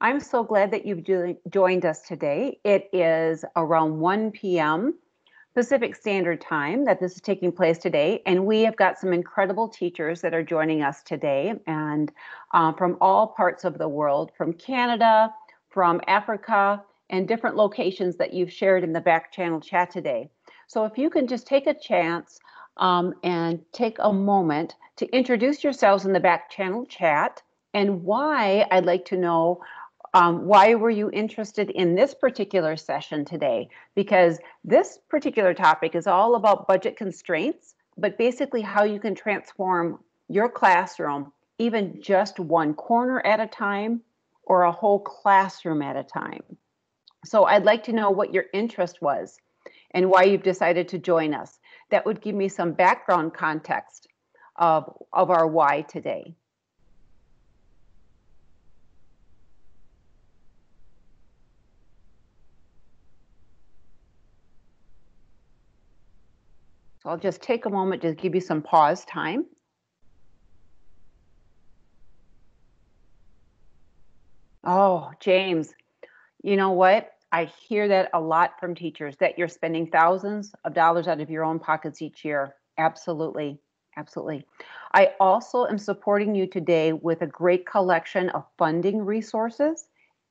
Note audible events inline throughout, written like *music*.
I'm so glad that you've jo- joined us today. It is around 1 p.m. Pacific Standard Time that this is taking place today, and we have got some incredible teachers that are joining us today, and uh, from all parts of the world, from Canada, from Africa, and different locations that you've shared in the back channel chat today. So if you can just take a chance um, and take a moment to introduce yourselves in the back channel chat and why I'd like to know um, why were you interested in this particular session today? Because this particular topic is all about budget constraints, but basically how you can transform your classroom, even just one corner at a time or a whole classroom at a time. So I'd like to know what your interest was and why you've decided to join us. That would give me some background context of, of our why today. So I'll just take a moment to give you some pause time. Oh, James, you know what? I hear that a lot from teachers that you're spending thousands of dollars out of your own pockets each year. Absolutely. Absolutely. I also am supporting you today with a great collection of funding resources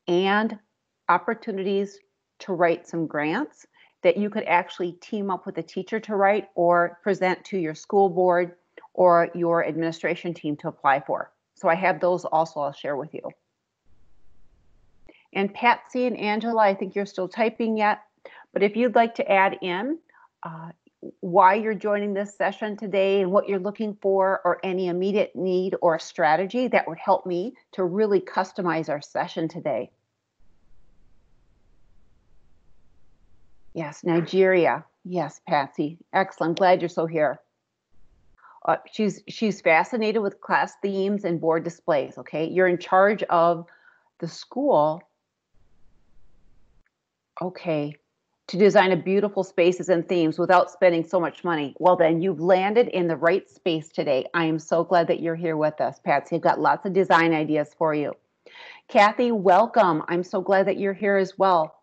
and opportunities to write some grants that you could actually team up with a teacher to write or present to your school board or your administration team to apply for. So I have those also I'll share with you. And Patsy and Angela, I think you're still typing yet, but if you'd like to add in uh, why you're joining this session today and what you're looking for or any immediate need or strategy, that would help me to really customize our session today. Yes, Nigeria. Yes, Patsy. Excellent. Glad you're so here. Uh, she's she's fascinated with class themes and board displays. Okay, you're in charge of the school. Okay, to design a beautiful spaces and themes without spending so much money. Well, then you've landed in the right space today. I am so glad that you're here with us, Patsy. I've got lots of design ideas for you. Kathy, welcome. I'm so glad that you're here as well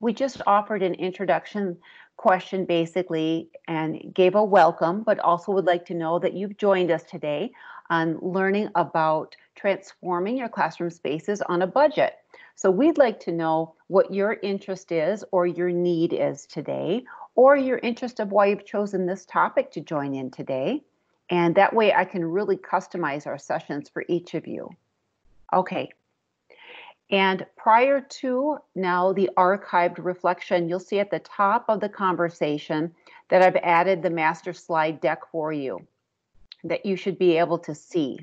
we just offered an introduction question basically and gave a welcome, but also would like to know that you've joined us today on learning about transforming your classroom spaces on a budget. So we'd like to know what your interest is or your need is today, or your interest of why you've chosen this topic to join in today. And that way I can really customize our sessions for each of you. Okay, and prior to now the archived reflection, you'll see at the top of the conversation that I've added the master slide deck for you that you should be able to see.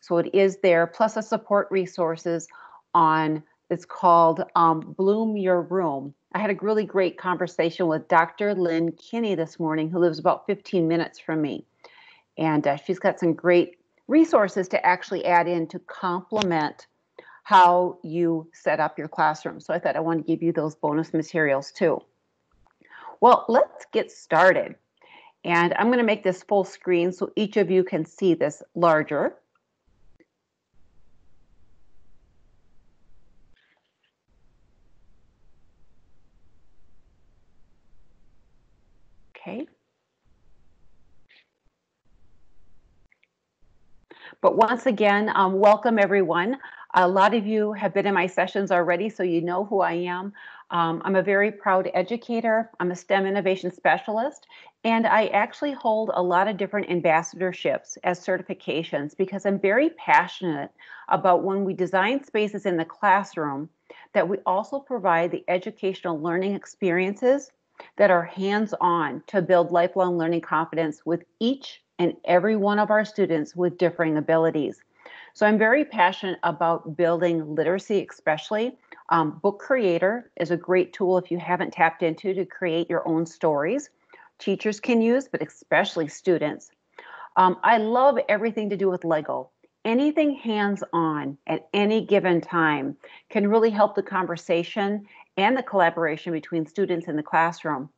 So it is there, plus a support resources on, it's called um, Bloom Your Room. I had a really great conversation with Dr. Lynn Kinney this morning, who lives about 15 minutes from me. And uh, she's got some great resources to actually add in to complement how you set up your classroom. So I thought I want to give you those bonus materials too. Well, let's get started. And I'm going to make this full screen so each of you can see this larger. Okay. But once again, um, welcome everyone. A lot of you have been in my sessions already, so you know who I am. Um, I'm a very proud educator. I'm a STEM innovation specialist, and I actually hold a lot of different ambassadorships as certifications because I'm very passionate about when we design spaces in the classroom that we also provide the educational learning experiences that are hands-on to build lifelong learning confidence with each and every one of our students with differing abilities. So I'm very passionate about building literacy, especially. Um, Book Creator is a great tool if you haven't tapped into to create your own stories. Teachers can use, but especially students. Um, I love everything to do with Lego. Anything hands on at any given time can really help the conversation and the collaboration between students in the classroom.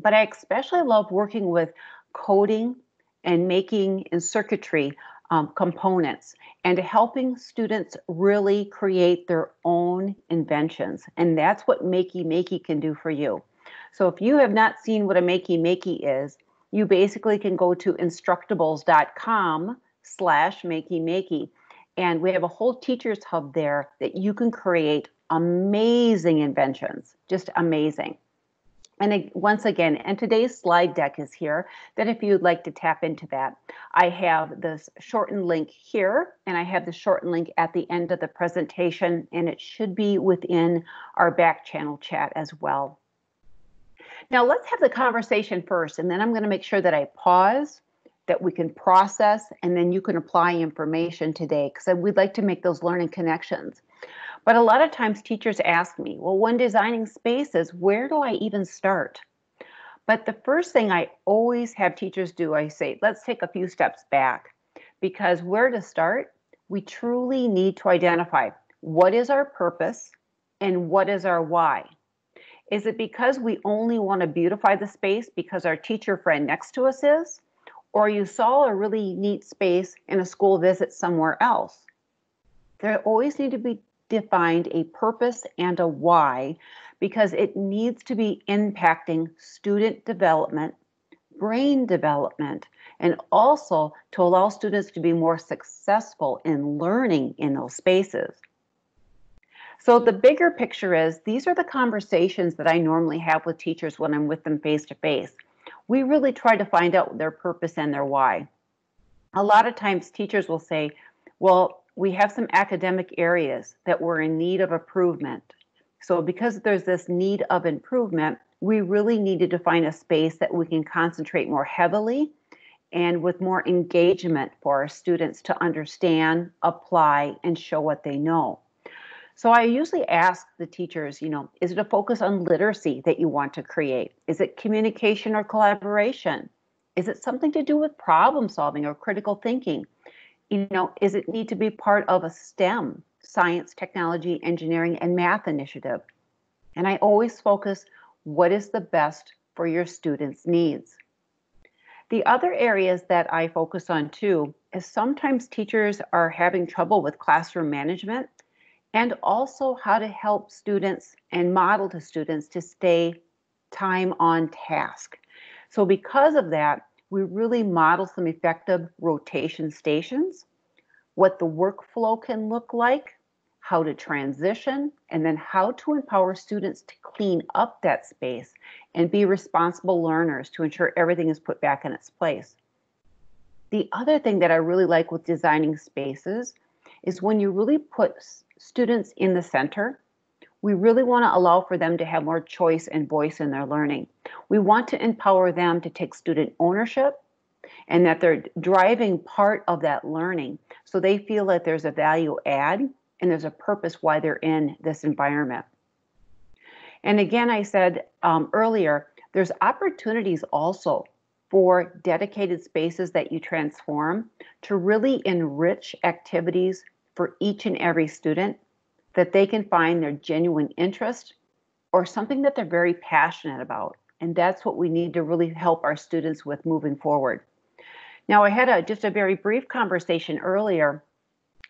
But I especially love working with coding and making and circuitry um, components and helping students really create their own inventions. And that's what Makey Makey can do for you. So if you have not seen what a Makey Makey is, you basically can go to instructables.com slash Makey Makey. And we have a whole teacher's hub there that you can create amazing inventions, just amazing. And once again, and today's slide deck is here that if you'd like to tap into that, I have this shortened link here and I have the shortened link at the end of the presentation and it should be within our back channel chat as well. Now let's have the conversation first and then I'm gonna make sure that I pause, that we can process, and then you can apply information today because we'd like to make those learning connections. But a lot of times teachers ask me, well, when designing spaces, where do I even start? But the first thing I always have teachers do, I say, let's take a few steps back because where to start, we truly need to identify what is our purpose and what is our why. Is it because we only want to beautify the space because our teacher friend next to us is? Or you saw a really neat space in a school visit somewhere else? There always need to be defined a purpose and a why because it needs to be impacting student development, brain development, and also to allow students to be more successful in learning in those spaces. So the bigger picture is these are the conversations that I normally have with teachers when I'm with them face to face. We really try to find out their purpose and their why. A lot of times teachers will say, well, we have some academic areas that were in need of improvement. So because there's this need of improvement, we really needed to find a space that we can concentrate more heavily and with more engagement for our students to understand, apply, and show what they know. So I usually ask the teachers, you know, is it a focus on literacy that you want to create? Is it communication or collaboration? Is it something to do with problem solving or critical thinking? You know, is it need to be part of a STEM, science, technology, engineering, and math initiative? And I always focus what is the best for your students' needs. The other areas that I focus on too is sometimes teachers are having trouble with classroom management and also how to help students and model to students to stay time on task. So because of that, we really model some effective rotation stations, what the workflow can look like, how to transition, and then how to empower students to clean up that space and be responsible learners to ensure everything is put back in its place. The other thing that I really like with designing spaces is when you really put students in the center we really want to allow for them to have more choice and voice in their learning. We want to empower them to take student ownership and that they're driving part of that learning so they feel that there's a value add and there's a purpose why they're in this environment. And again, I said um, earlier, there's opportunities also for dedicated spaces that you transform to really enrich activities for each and every student that they can find their genuine interest or something that they're very passionate about. And that's what we need to really help our students with moving forward. Now, I had a, just a very brief conversation earlier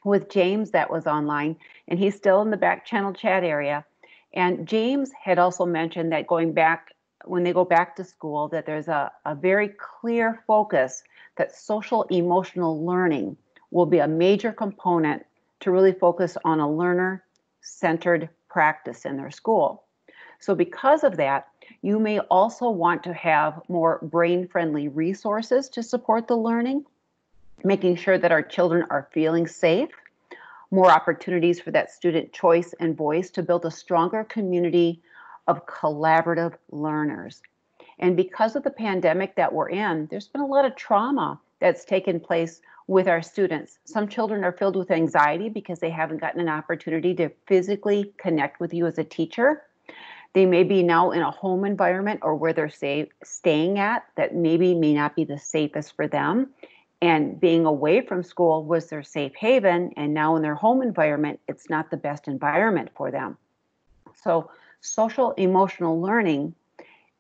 with James that was online, and he's still in the back channel chat area. And James had also mentioned that going back, when they go back to school, that there's a, a very clear focus that social emotional learning will be a major component to really focus on a learner centered practice in their school. So, because of that, you may also want to have more brain friendly resources to support the learning, making sure that our children are feeling safe, more opportunities for that student choice and voice to build a stronger community of collaborative learners. And because of the pandemic that we're in, there's been a lot of trauma that's taken place with our students. Some children are filled with anxiety because they haven't gotten an opportunity to physically connect with you as a teacher. They may be now in a home environment or where they're say, staying at that maybe may not be the safest for them. And being away from school was their safe haven. And now in their home environment, it's not the best environment for them. So, social emotional learning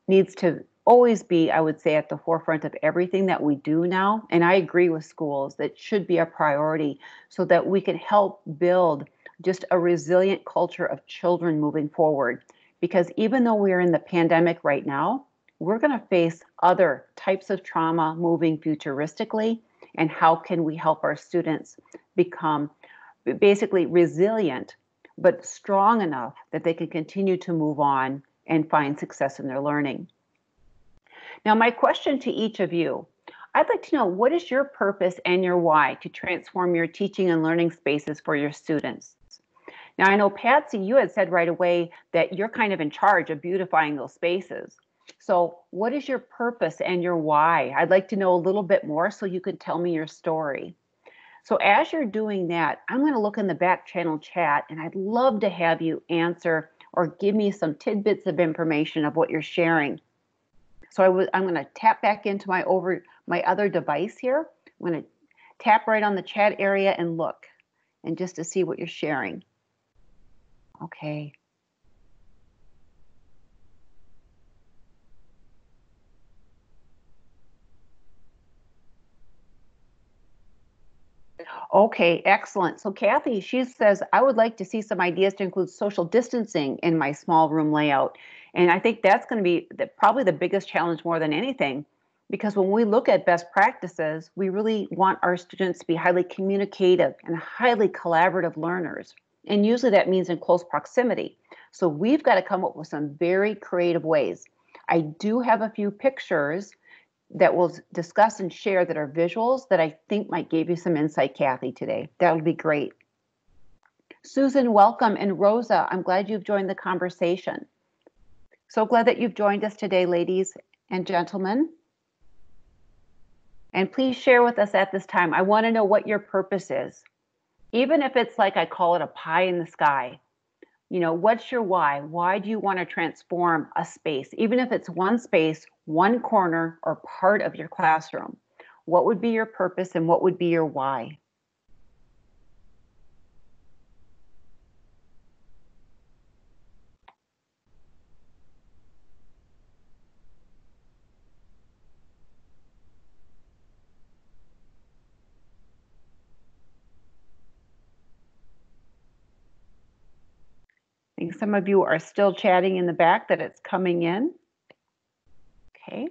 needs to always be, I would say, at the forefront of everything that we do now. And I agree with schools that should be a priority so that we can help build just a resilient culture of children moving forward. Because even though we're in the pandemic right now, we're going to face other types of trauma moving futuristically. And how can we help our students become basically resilient, but strong enough that they can continue to move on and find success in their learning? Now, my question to each of you I'd like to know what is your purpose and your why to transform your teaching and learning spaces for your students? Now, I know Patsy, you had said right away that you're kind of in charge of beautifying those spaces. So, what is your purpose and your why? I'd like to know a little bit more so you can tell me your story. So, as you're doing that, I'm going to look in the back channel chat and I'd love to have you answer or give me some tidbits of information of what you're sharing. So, I'm going to tap back into my over my other device here. I'm going to tap right on the chat area and look and just to see what you're sharing. Okay. Okay, excellent. So Kathy, she says, I would like to see some ideas to include social distancing in my small room layout. And I think that's going to be the, probably the biggest challenge more than anything, because when we look at best practices, we really want our students to be highly communicative and highly collaborative learners. And usually that means in close proximity. So we've got to come up with some very creative ways. I do have a few pictures that we'll discuss and share that are visuals that I think might give you some insight, Kathy, today. That would be great. Susan, welcome. And Rosa, I'm glad you've joined the conversation. So glad that you've joined us today, ladies and gentlemen. And please share with us at this time. I want to know what your purpose is. Even if it's like I call it a pie in the sky, you know, what's your why? Why do you want to transform a space? Even if it's one space, one corner, or part of your classroom, what would be your purpose and what would be your why? Some of you are still chatting in the back that it's coming in. Okay.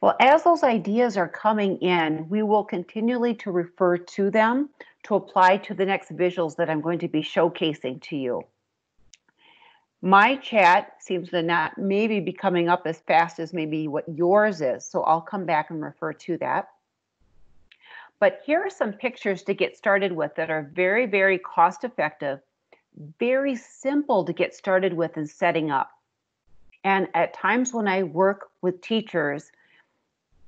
Well, as those ideas are coming in, we will continually to refer to them to apply to the next visuals that I'm going to be showcasing to you. My chat seems to not maybe be coming up as fast as maybe what yours is. So I'll come back and refer to that. But here are some pictures to get started with that are very, very cost effective, very simple to get started with and setting up. And at times when I work with teachers,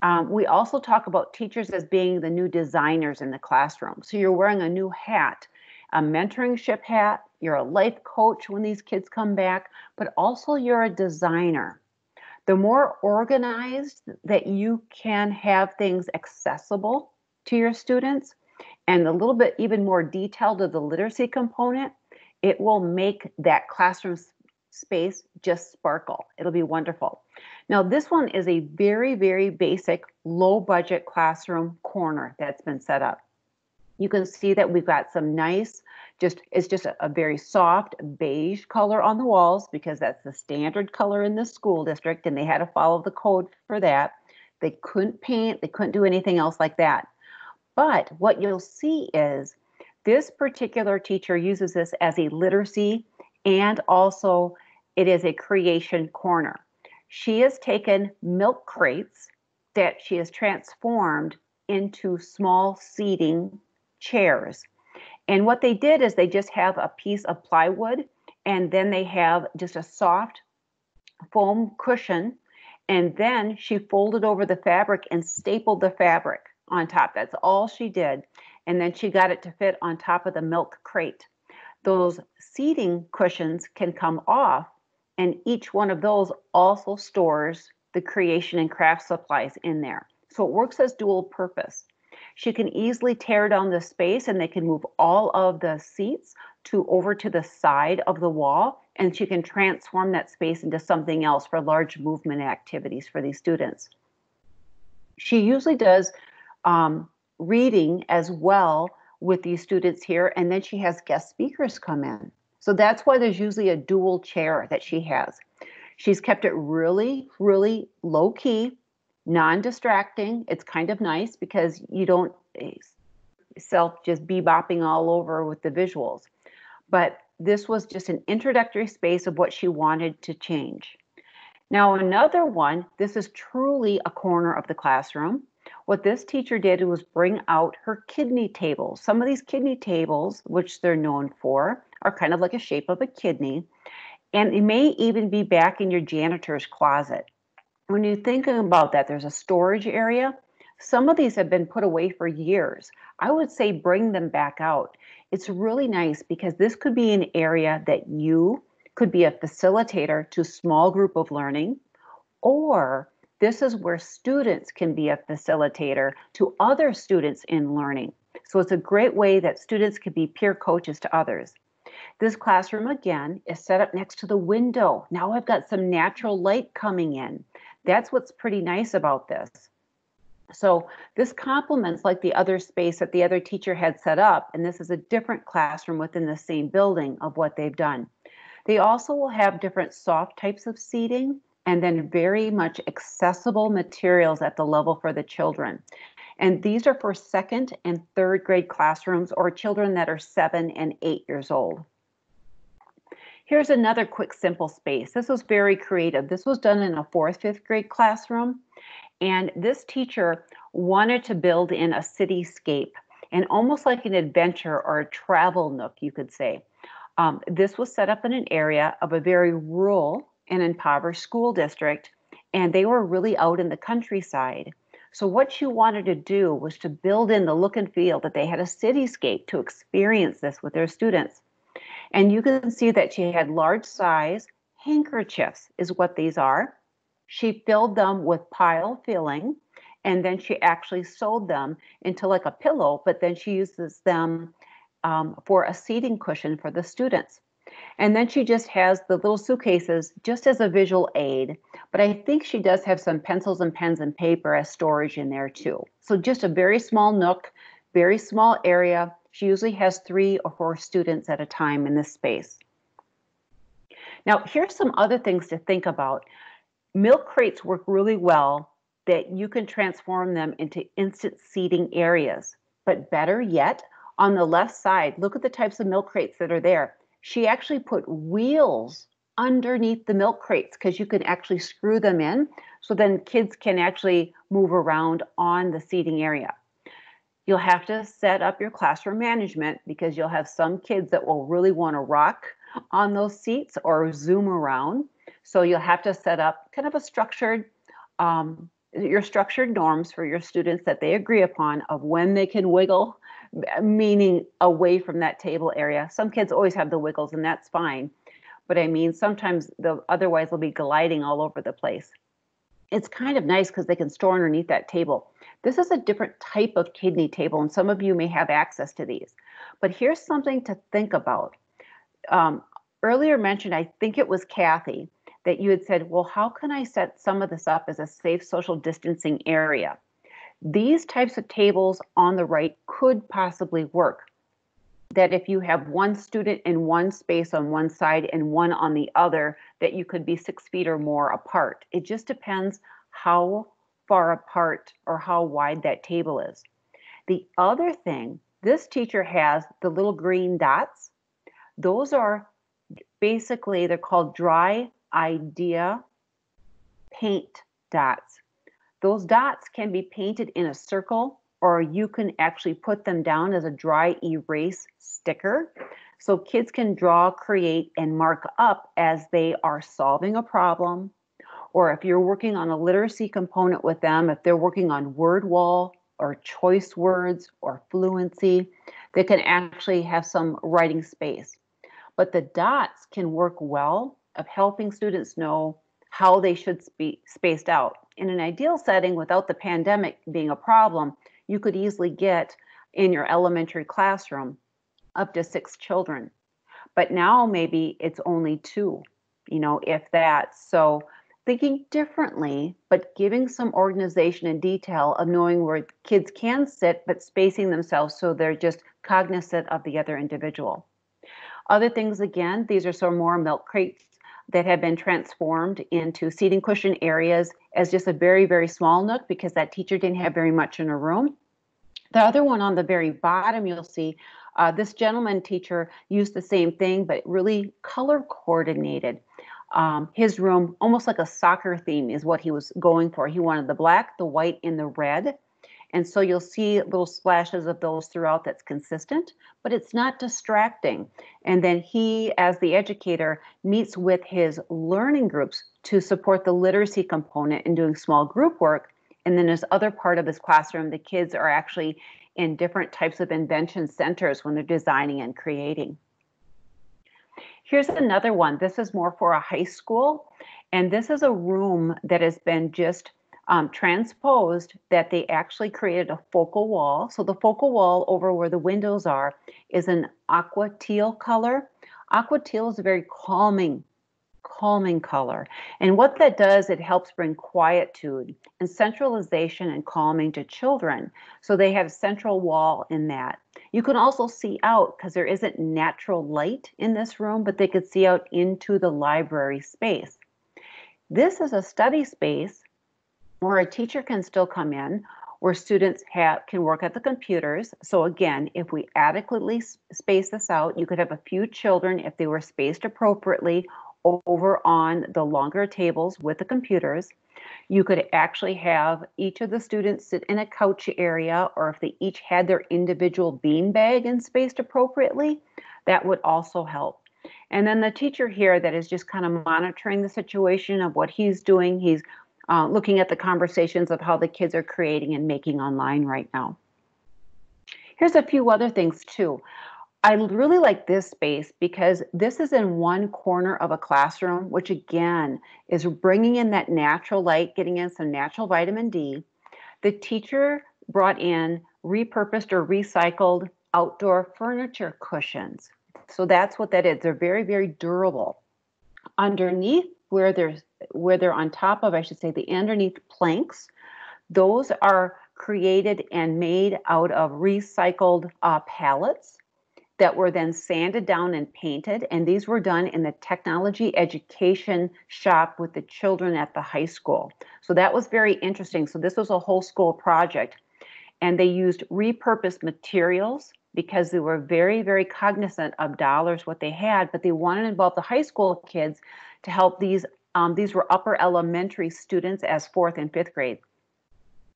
um, we also talk about teachers as being the new designers in the classroom. So you're wearing a new hat, a mentorship hat, you're a life coach when these kids come back, but also you're a designer. The more organized that you can have things accessible to your students and a little bit even more detailed to the literacy component, it will make that classroom space just sparkle. It'll be wonderful. Now, this one is a very, very basic low budget classroom corner that's been set up. You can see that we've got some nice just it's just a, a, very soft beige color on the walls because that's the standard color in the school district and they had to follow the code for that. They couldn't paint they couldn't do anything else like that. But what you'll see is this particular teacher uses this as a literacy and also it is a creation corner. She has taken milk crates that she has transformed into small seating chairs and what they did is they just have a piece of plywood and then they have just a soft foam cushion. And then she folded over the fabric and stapled the fabric on top. That's all she did. And then she got it to fit on top of the milk crate. Those seating cushions can come off, and each one of those also stores the creation and craft supplies in there. So it works as dual purpose. She can easily tear down the space and they can move all of the seats to over to the side of the wall and she can transform that space into something else for large movement activities for these students. She usually does um, reading as well with these students here, and then she has guest speakers come in. So that's why there's usually a dual chair that she has. She's kept it really, really low key, non distracting. It's kind of nice because you don't eh, self just bebopping all over with the visuals. But this was just an introductory space of what she wanted to change. Now, another one, this is truly a corner of the classroom. What this teacher did was bring out her kidney tables. Some of these kidney tables, which they're known for, are kind of like a shape of a kidney, and it may even be back in your janitor's closet. When you're thinking about that, there's a storage area. Some of these have been put away for years. I would say bring them back out it's really nice because this could be an area that you could be a facilitator to small group of learning or this is where students can be a facilitator to other students in learning. So it's a great way that students can be peer coaches to others. This classroom again is set up next to the window. Now I've got some natural light coming in. That's what's pretty nice about this. So this complements like the other space that the other teacher had set up, and this is a different classroom within the same building of what they've done. They also will have different soft types of seating and then very much accessible materials at the level for the children. And these are for second and third grade classrooms or children that are seven and eight years old. Here's another quick simple space. This was very creative. This was done in a fourth, fifth grade classroom. And this teacher wanted to build in a cityscape and almost like an adventure or a travel nook, you could say. Um, this was set up in an area of a very rural and impoverished school district, and they were really out in the countryside. So, what she wanted to do was to build in the look and feel that they had a cityscape to experience this with their students. And you can see that she had large size handkerchiefs, is what these are. She filled them with pile filling and then she actually sewed them into like a pillow, but then she uses them um, for a seating cushion for the students. And then she just has the little suitcases just as a visual aid. But I think she does have some pencils and pens and paper as storage in there too. So just a very small nook, very small area. She usually has three or four students at a time in this space. Now, here's some other things to think about milk crates work really well that you can transform them into instant seating areas. But better yet, on the left side, look at the types of milk crates that are there. She actually put wheels underneath the milk crates because you can actually screw them in so then kids can actually move around on the seating area. You'll have to set up your classroom management because you'll have some kids that will really want to rock on those seats or zoom around. So you'll have to set up kind of a structured, um, your structured norms for your students that they agree upon of when they can wiggle, meaning away from that table area. Some kids always have the wiggles and that's fine. But I mean, sometimes the otherwise they'll be gliding all over the place. It's kind of nice because they can store underneath that table. This is a different type of kidney table, and some of you may have access to these. But here's something to think about. Um, earlier mentioned, I think it was Kathy, that you had said, well, how can I set some of this up as a safe social distancing area? These types of tables on the right could possibly work. That if you have one student in one space on one side and one on the other, that you could be six feet or more apart. It just depends how far apart or how wide that table is. The other thing, this teacher has the little green dots. Those are basically, they're called dry idea paint dots. Those dots can be painted in a circle or you can actually put them down as a dry erase sticker. So kids can draw, create, and mark up as they are solving a problem. Or if you're working on a literacy component with them, if they're working on word wall or choice words or fluency, they can actually have some writing space. But the dots can work well of helping students know how they should be spaced out. In an ideal setting, without the pandemic being a problem, you could easily get in your elementary classroom up to six children. But now maybe it's only two, you know, if that. So thinking differently, but giving some organization and detail of knowing where kids can sit, but spacing themselves so they're just cognizant of the other individual. Other things, again, these are some more milk crates that have been transformed into seating cushion areas as just a very, very small nook because that teacher didn't have very much in a room. The other one on the very bottom, you'll see uh, this gentleman teacher used the same thing, but really color coordinated. Um, his room, almost like a soccer theme, is what he was going for. He wanted the black, the white, and the red. And so you'll see little splashes of those throughout that's consistent, but it's not distracting. And then he, as the educator, meets with his learning groups to support the literacy component in doing small group work. And then as other part of his classroom, the kids are actually in different types of invention centers when they're designing and creating. Here's another one. This is more for a high school. And this is a room that has been just um, transposed that they actually created a focal wall. So the focal wall over where the windows are is an aqua teal color. Aqua teal is a very calming, calming color. And what that does, it helps bring quietude and centralization and calming to children. So they have central wall in that. You can also see out because there isn't natural light in this room, but they could see out into the library space. This is a study space where a teacher can still come in, where students have, can work at the computers. So again, if we adequately space this out, you could have a few children if they were spaced appropriately over on the longer tables with the computers. You could actually have each of the students sit in a couch area, or if they each had their individual bean bag and spaced appropriately, that would also help. And then the teacher here that is just kind of monitoring the situation of what he's doing, he's uh, looking at the conversations of how the kids are creating and making online right now. Here's a few other things too. I really like this space because this is in one corner of a classroom, which again is bringing in that natural light, getting in some natural vitamin D. The teacher brought in repurposed or recycled outdoor furniture cushions. So that's what that is. They're very, very durable. Underneath where there's where they're on top of, I should say, the underneath planks. Those are created and made out of recycled uh, pallets that were then sanded down and painted. And these were done in the technology education shop with the children at the high school. So that was very interesting. So this was a whole school project. And they used repurposed materials because they were very, very cognizant of dollars, what they had, but they wanted to involve the high school kids to help these um, these were upper elementary students as fourth and fifth grade.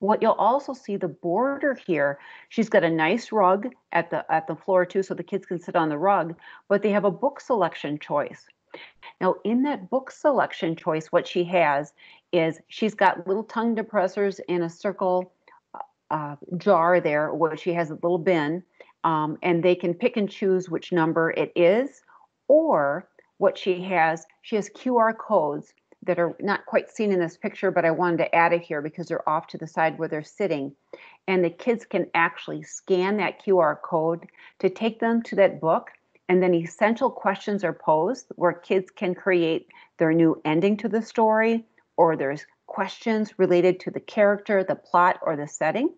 What you'll also see the border here, she's got a nice rug at the at the floor too, so the kids can sit on the rug, but they have a book selection choice. Now, in that book selection choice, what she has is she's got little tongue depressors in a circle uh, jar there, where she has a little bin, um, and they can pick and choose which number it is, or what she has, she has QR codes that are not quite seen in this picture, but I wanted to add it here because they're off to the side where they're sitting. And the kids can actually scan that QR code to take them to that book. And then essential questions are posed where kids can create their new ending to the story, or there's questions related to the character, the plot, or the setting,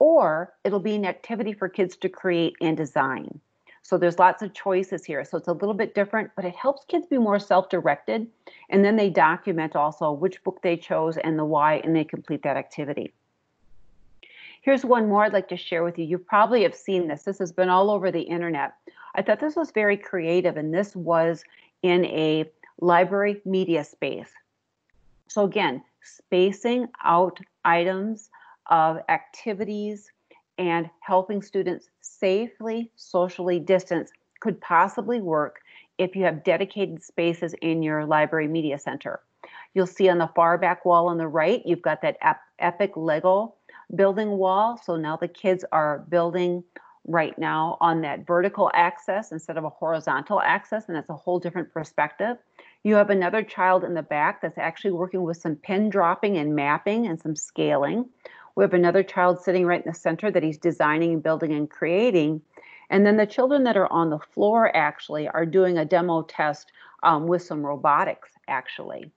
or it'll be an activity for kids to create and design. So there's lots of choices here. So it's a little bit different, but it helps kids be more self-directed. And then they document also which book they chose and the why, and they complete that activity. Here's one more I'd like to share with you. You probably have seen this. This has been all over the internet. I thought this was very creative, and this was in a library media space. So again, spacing out items of activities and helping students safely socially distance could possibly work if you have dedicated spaces in your library media center. You'll see on the far back wall on the right, you've got that epic Lego building wall. So now the kids are building right now on that vertical axis instead of a horizontal axis, and that's a whole different perspective. You have another child in the back that's actually working with some pin dropping and mapping and some scaling. We have another child sitting right in the center that he's designing and building and creating. And then the children that are on the floor actually are doing a demo test um, with some robotics actually.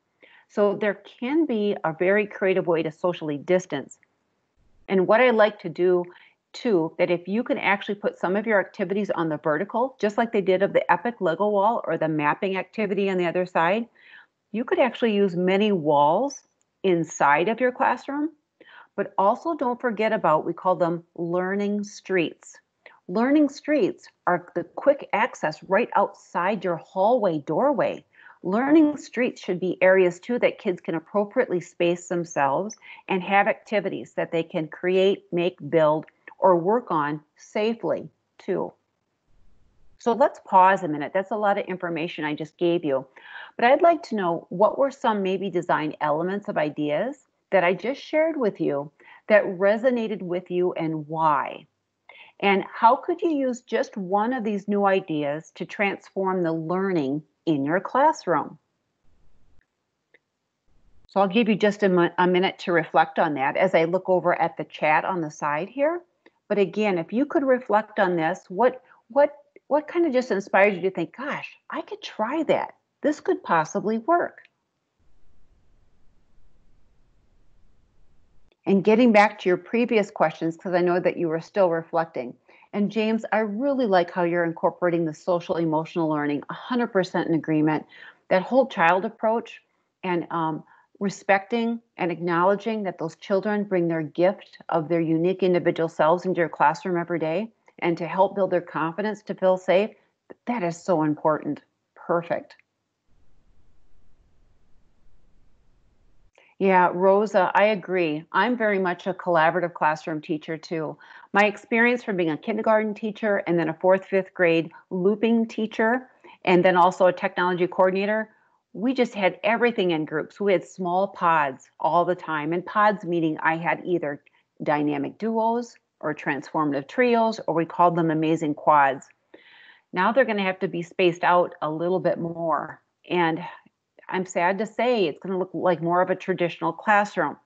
So there can be a very creative way to socially distance. And what I like to do too, that if you can actually put some of your activities on the vertical, just like they did of the Epic Lego wall or the mapping activity on the other side, you could actually use many walls inside of your classroom. But also don't forget about, we call them learning streets. Learning streets are the quick access right outside your hallway doorway. Learning streets should be areas too that kids can appropriately space themselves and have activities that they can create, make, build, or work on safely too. So let's pause a minute. That's a lot of information I just gave you. But I'd like to know what were some maybe design elements of ideas that I just shared with you that resonated with you and why? And how could you use just one of these new ideas to transform the learning in your classroom? So I'll give you just a, a, minute to reflect on that as I look over at the chat on the side here. But again, if you could reflect on this, what what what kind of just inspired you to think, gosh, I could try that. This could possibly work. And getting back to your previous questions, because I know that you were still reflecting. And James, I really like how you're incorporating the social emotional learning, 100% in agreement. That whole child approach and um, respecting and acknowledging that those children bring their gift of their unique individual selves into your classroom every day and to help build their confidence to feel safe, that is so important. Perfect. Yeah, Rosa, I agree. I'm very much a collaborative classroom teacher too. My experience from being a kindergarten teacher and then a fourth, fifth grade looping teacher, and then also a technology coordinator, we just had everything in groups. We had small pods all the time. And pods meaning I had either dynamic duos or transformative trios, or we called them amazing quads. Now they're going to have to be spaced out a little bit more. And I'm sad to say it's going to look like more of a traditional classroom.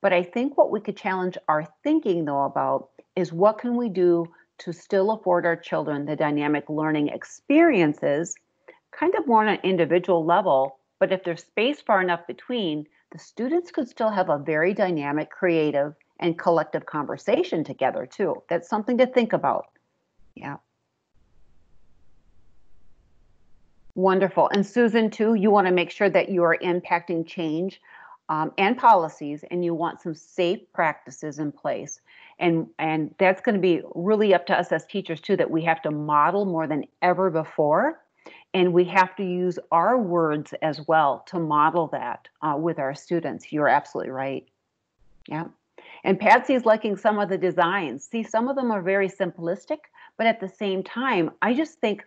But I think what we could challenge our thinking though about is what can we do to still afford our children the dynamic learning experiences, kind of more on an individual level, but if there's space far enough between, the students could still have a very dynamic, creative, and collective conversation together too. That's something to think about. Yeah. Wonderful. And Susan, too, you want to make sure that you are impacting change um, and policies, and you want some safe practices in place. And and that's going to be really up to us as teachers too. That we have to model more than ever before, and we have to use our words as well to model that uh, with our students. You're absolutely right. Yeah. And Patsy's liking some of the designs. See, some of them are very simplistic, but at the same time, I just think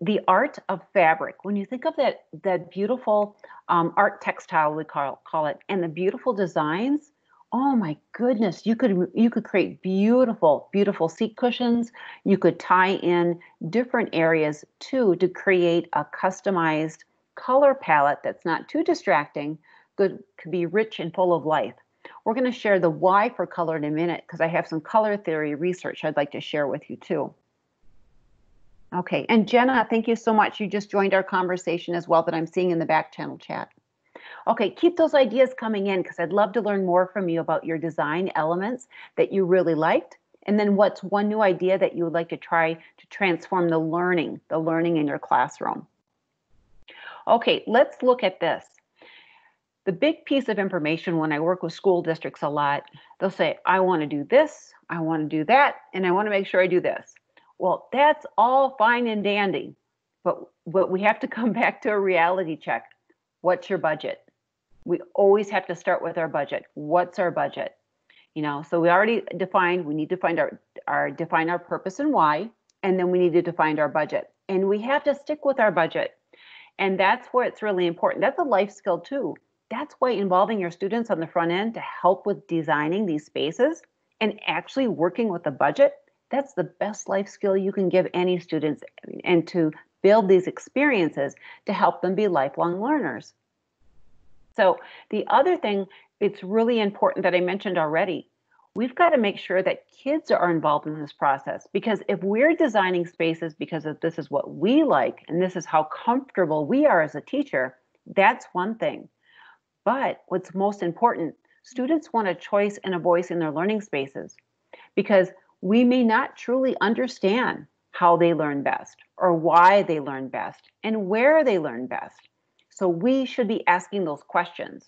the, art of fabric. When you think of that that beautiful um, art textile we call, call it and the beautiful designs oh my goodness you could you could create beautiful beautiful seat cushions. You could tie in different areas too to create a customized color palette that's not too distracting good could be rich and full of life. We're going to share the why for color in a minute because i have some color theory research i'd like to share with you too Okay, and Jenna, thank you so much. You just joined our conversation as well that I'm seeing in the back channel chat. Okay, keep those ideas coming in because I'd love to learn more from you about your design elements that you really liked. And then what's one new idea that you would like to try to transform the learning, the learning in your classroom? Okay, let's look at this. The big piece of information when I work with school districts a lot, they'll say, I want to do this, I want to do that, and I want to make sure I do this. Well, that's all fine and dandy, but but we have to come *laughs* back to a reality check. What's your budget? We always have to start with our budget. What's our budget? You know, so we already defined we need to find our our define our purpose and why, and then we need to define our budget. And we have to stick with our budget. And that's where it's really important. That's a life skill too. That's why involving your students on the front end to help with designing these spaces and actually working with the budget That's the best life skill you can give any students and to build these experiences to help them be lifelong learners. So, the other thing it's really important that I mentioned already we've got to make sure that kids are involved in this process because if we're designing spaces because of this is what we like and this is how comfortable we are as a teacher, that's one thing. But what's most important, students want a choice and a voice in their learning spaces because we may not truly understand how they learn best or why they learn best and where they learn best. So we should be asking those questions.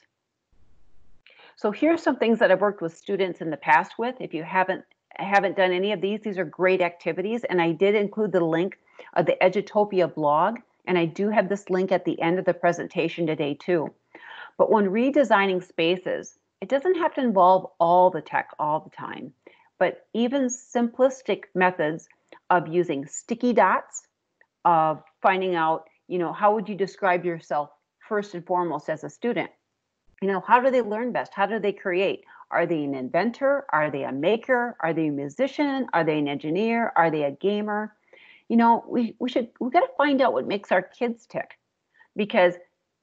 So here's some things that I've worked with students in the past with. If you haven't haven't done any of these, these are great activities. And I did include the link of the Edutopia blog. And I do have this link at the end of the presentation today too. But when redesigning spaces, it doesn't have to involve all the tech all the time, but even simplistic methods of using sticky dots, of finding out, you know, how would you describe yourself first and foremost as a student? you know how do they learn best? How do they create? Are they an inventor? Are they a maker? Are they a musician? Are they an engineer? Are they a gamer? You know we, we should we got to find out what makes our kids tick. Because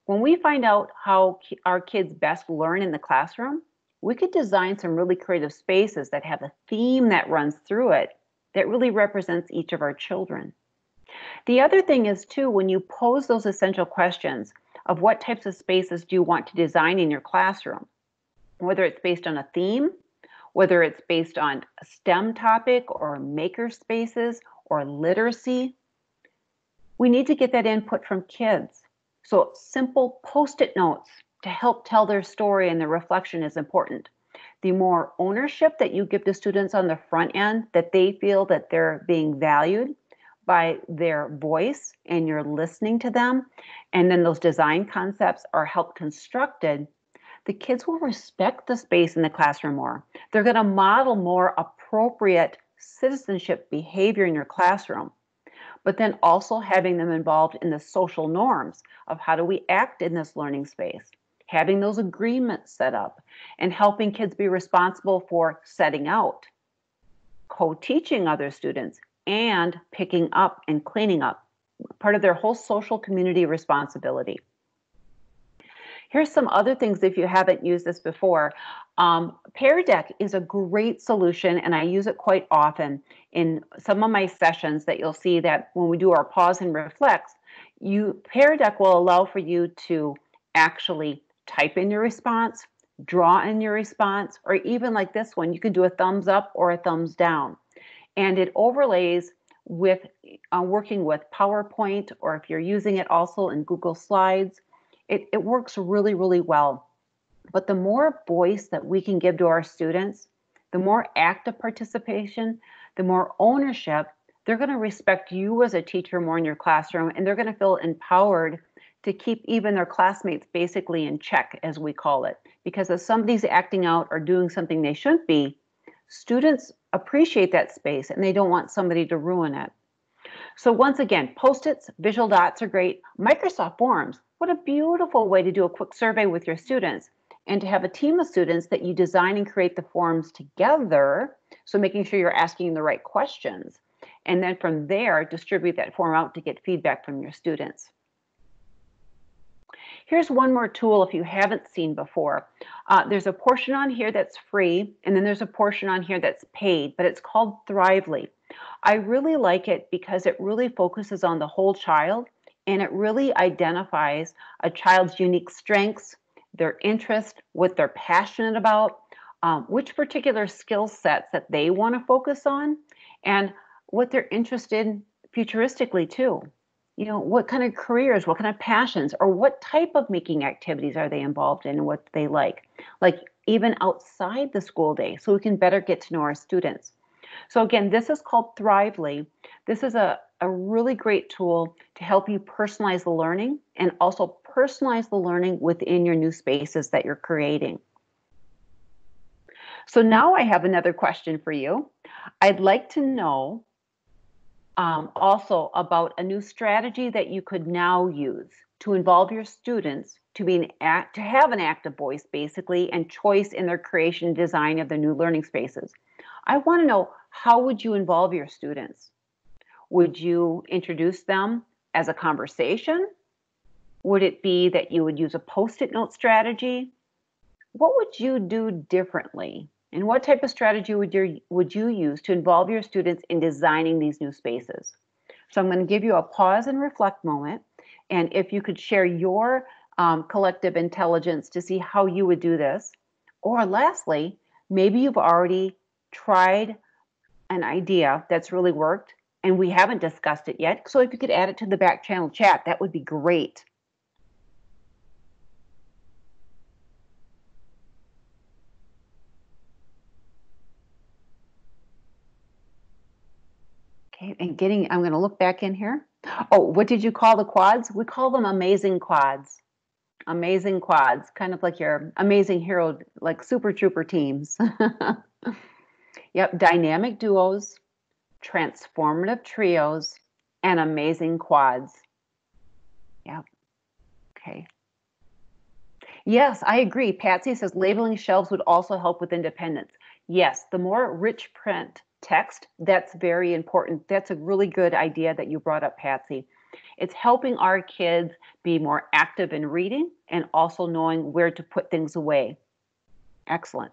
when we find out how our kids best learn in the classroom we could design some really creative spaces that have a theme that runs through it that really represents each of our children the other thing is too when you pose those essential questions of what types of spaces do you want to design in your classroom, whether it's based on a theme, whether it's based on a STEM topic or maker spaces or literacy. We need to get that input from kids. So, simple post it notes to help tell their story and their reflection is important. The more ownership that you give to students on the front end, that they feel that they're being valued, by their voice and you're listening to them, and then those design concepts are helped constructed, the kids will respect the space in the classroom more. They're going to model more appropriate citizenship behavior in your classroom. But then also having them involved in the social norms of how do we act in this learning space, having those agreements set up, and helping kids be responsible for setting out, co teaching other students, and picking up and cleaning up, part of their whole social community responsibility. Here's some other things if you haven't used this before. Um, Pear Deck is a great solution, and I use it quite often in some of my sessions. That you'll see that when we do our pause and reflect, you Pear Deck will allow for you to actually type in your response, draw in your response, or even like this one, you can do a thumbs up or a thumbs down and it overlays with uh, working with PowerPoint or if you're using it also in Google Slides, it, it works really, really well. But the more voice that we can give to our students, the more active participation, the more ownership, they're going to respect you as a teacher more in your classroom and they're going to feel empowered to keep even their classmates basically in check, as we call it. Because if somebody's acting out or doing something they shouldn't be, students appreciate that space and they don't want somebody to ruin it. So once again, post-its, visual dots are great. Microsoft Forms, what a beautiful way to do a quick survey with your students and to have a team of students that you design and create the forms together. So making sure you're asking the right questions. And then from there, distribute that form out to get feedback from your students. Here's one more tool if you haven't seen before. Uh, there's a portion on here that's free, and then there's a portion on here that's paid, but it's called Thrively. I really like it because it really focuses on the whole child and it really identifies a child's unique strengths, their interest, what they're passionate about, um, which particular skill sets that they want to focus on, and what they're interested in futuristically too you know what kind of careers what kind of passions or what type of making activities are they involved in and what they like? Like even outside the school day so we can better get to know our students. So again this is called thrively. This is a, a really great tool to help you personalize the learning and also personalize the learning within your new spaces that you're creating. So now i have another question for you. I'd like to know um, also about a new strategy that you could now use to involve your students to be an act to have an active voice basically and choice in their creation and design of the new learning spaces i want to know how would you involve your students? Would you introduce them as a conversation? Would it be that you would use a post it note strategy? What would you do differently? And what type of strategy would, your, would you use to involve your students in designing these new spaces? So I'm going to give you a pause and reflect moment. And if you could share your um, collective intelligence to see how you would do this. Or lastly, maybe you've already tried an idea that's really worked and we haven't discussed it yet. So if you could add it to the back channel chat, that would be great. And getting, I'm going to look back in here. Oh, what did you call the quads? We call them amazing quads. Amazing quads, kind of like your amazing hero, like super trooper teams. *laughs* yep, dynamic duos, transformative trios, and amazing quads. Yep. Okay. Yes, I agree. Patsy says labeling shelves would also help with independence. Yes, the more rich print text, that's very important. That's a really good idea that you brought up, Patsy. It's helping our kids be more active in reading and also knowing where to put things away. Excellent.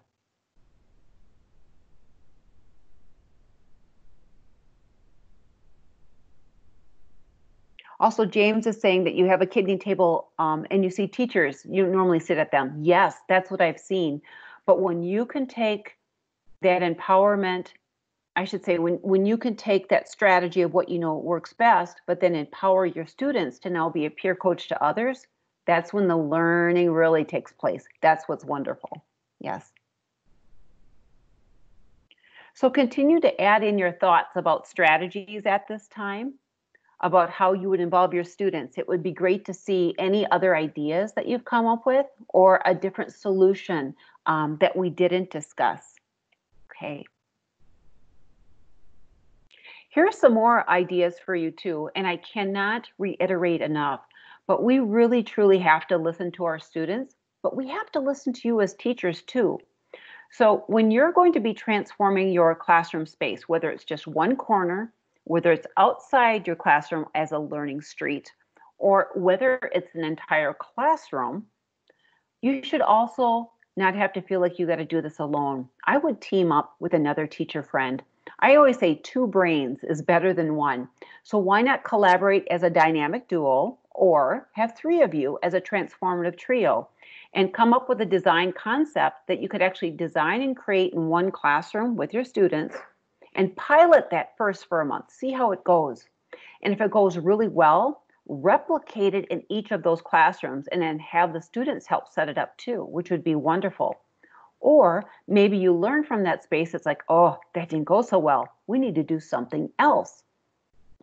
Also, James is saying that you have a kidney table um, and you see teachers, you normally sit at them. Yes, that's what I've seen. But when you can take that empowerment, I should say, when, when you can take that strategy of what you know works best, but then empower your students to now be a peer coach to others, that's when the learning really takes place. That's what's wonderful. Yes. So continue to add in your thoughts about strategies at this time about how you would involve your students. It would be great to see any other ideas that you've come up with or a different solution um, that we didn't discuss. Okay. Here are some more ideas for you too, and I cannot reiterate enough, but we really truly have to listen to our students, but we have to listen to you as teachers too. So when you're going to be transforming your classroom space, whether it's just one corner whether it's outside your classroom as a learning street or whether it's an entire classroom, you should also not have to feel like you got to do this alone. I would team up with another teacher friend. I always say two brains is better than one. So why not collaborate as a dynamic duo or have three of you as a transformative trio and come up with a design concept that you could actually design and create in one classroom with your students and pilot that first for a month. See how it goes. And if it goes really well, replicate it in each of those classrooms and then have the students help set it up too, which would be wonderful. Or maybe you learn from that space, it's like, oh, that didn't go so well. We need to do something else.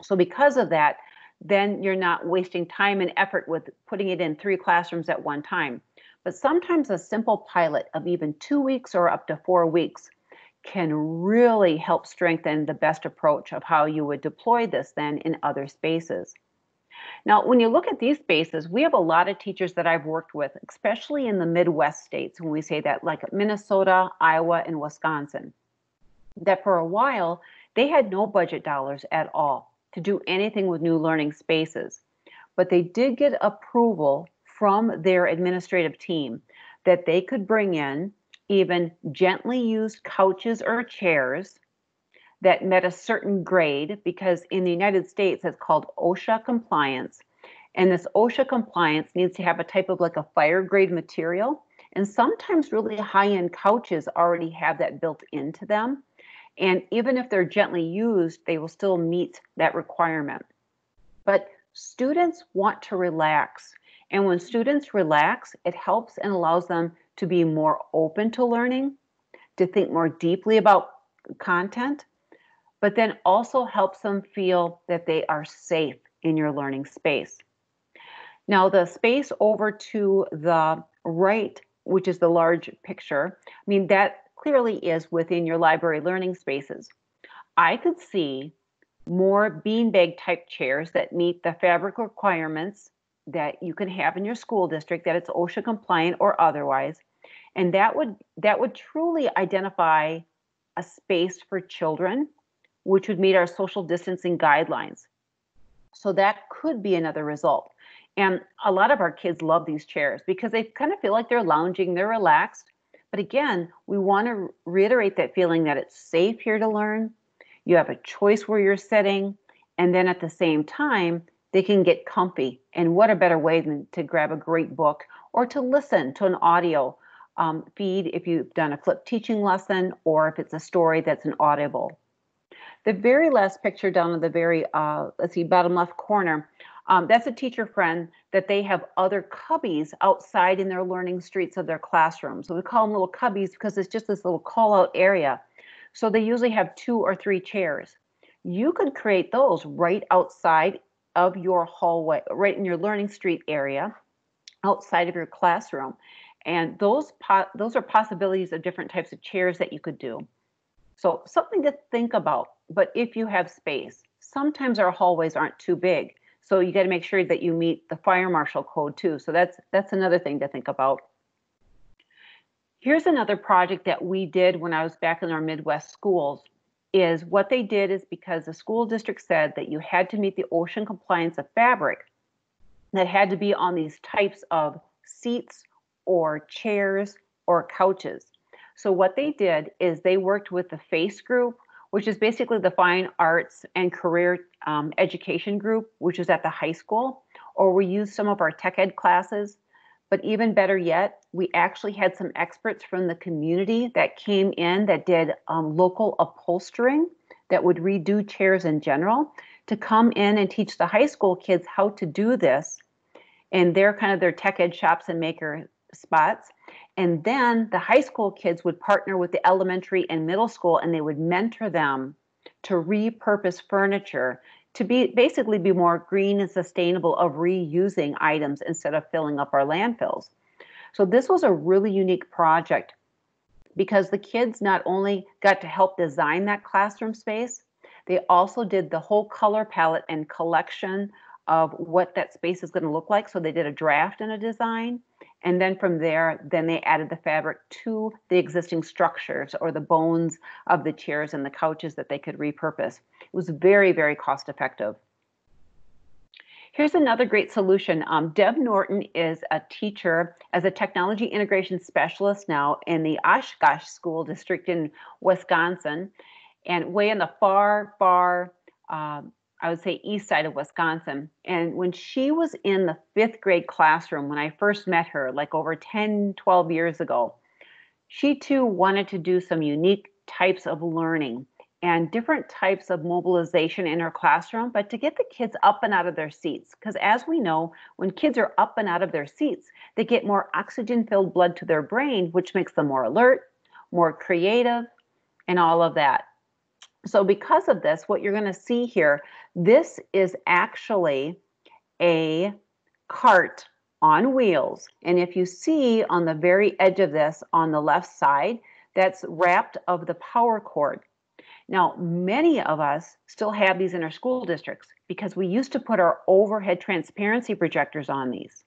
So, because of that, then you're not wasting time and effort with putting it in three classrooms at one time. But sometimes a simple pilot of even two weeks or up to four weeks can really help strengthen the best approach of how you would deploy this then in other spaces. Now, when you look at these spaces, we have a lot of teachers that I've worked with, especially in the Midwest states, when we say that, like Minnesota, Iowa, and Wisconsin, that for a while they had no budget dollars at all to do anything with new learning spaces. But they did get approval from their administrative team that they could bring in even gently used couches or chairs that met a certain grade because in the United States it's called OSHA compliance. And this OSHA compliance needs to have a type of like a fire grade material. And sometimes really high end couches already have that built into them. And even if they're gently used, they will still meet that requirement. But students want to relax. And when students relax, it helps and allows them to be more open to learning, to think more deeply about content, but then also helps them feel that they are safe in your learning space. Now, the space over to the right, which is the large picture, I mean, that clearly is within your library learning spaces. I could see more beanbag type chairs that meet the fabric requirements that you can have in your school district, that it's OSHA compliant or otherwise, and that would that would truly identify a space for children, which would meet our social distancing guidelines. So that could be another result. And a lot of our kids love these chairs because they kind of feel like they're lounging, they're relaxed. But again, we want to reiterate that feeling that it's safe here to learn. You have a choice where you're sitting. And then at the same time, they can get comfy. And what a better way than to grab a great book or to listen to an audio um, feed if you've done a flipped teaching lesson or if it's a story that's an audible. The very last picture down in the very, uh, let's see, bottom left corner, um, that's a teacher friend that they have other cubbies outside in their learning streets of their classroom. So we call them little cubbies because it's just this little call out area. So they usually have two or three chairs. You could create those right outside of your hallway, right in your learning street area, outside of your classroom. And those po- those are possibilities of different types of chairs that you could do. So something to think about. But if you have space, sometimes our hallways aren't too big. So you got to make sure that you meet the fire marshal code too. So that's that's another thing to think about. Here's another project that we did when I was back in our Midwest schools is what they did is because the school district said that you had to meet the OSHA compliance of fabric that had to be on these types of seats or chairs or couches. So what they did is they worked with the FACE group, which is basically the Fine Arts and Career um, Education group, which is at the high school, or we used some of our tech ed classes. But even better yet, we actually had some experts from the community that came in that did um, local upholstering that would redo chairs in general to come in and teach the high school kids how to do this. And they're kind of their tech ed shops and maker spots. And then the high school kids would partner with the elementary and middle school and they would mentor them to repurpose furniture to be basically be more green and sustainable of reusing items instead of filling up our landfills. So this was a really unique project because the kids not only got to help design that classroom space, they also did the whole color palette and collection of what that space is going to look like. So they did a draft and a design. And then from there, then they added the fabric to the existing structures or the bones of the chairs and the couches that they could repurpose. It was very, very cost effective. Here's another great solution. Um, Deb Norton is a teacher as a technology integration specialist now in the Oshkosh School District in Wisconsin. And way in the far, far um, I would say east side of Wisconsin. And when she was in the fifth grade classroom, when I first met her, like over 10, 12 years ago, she too wanted to do some unique types of learning and different types of mobilization in her classroom, but to get the kids up and out of their seats. Because as we know, when kids are up and out of their seats, they get more oxygen filled blood to their brain, which makes them more alert, more creative, and all of that. So, because of this, what you're going to see here, this is actually a cart on wheels. And if you see on the very edge of this on the left side, that's wrapped of the power cord. Now, many of us still have these in our school districts because we used to put our overhead transparency projectors on these.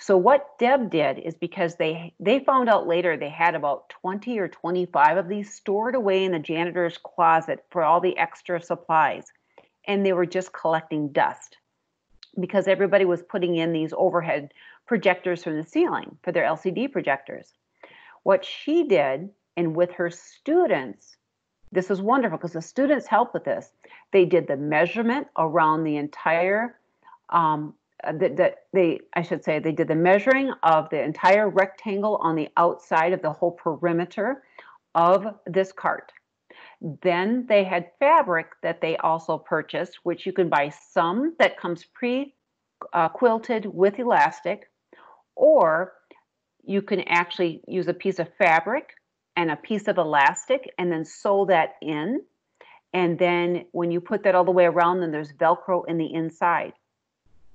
So what Deb did is because they they found out later they had about 20 or 25 of these stored away in the janitor's closet for all the extra supplies and they were just collecting dust because everybody was putting in these overhead projectors from the ceiling for their LCD projectors. What she did and with her students this was wonderful because the students helped with this. They did the measurement around the entire um, uh, that, that they i should say they did the measuring of the entire rectangle on the outside of the whole perimeter of this cart then they had fabric that they also purchased which you can buy some that comes pre uh, quilted with elastic or you can actually use a piece of fabric and a piece of elastic and then sew that in. And then when you put that all the way around then there's velcro in the inside.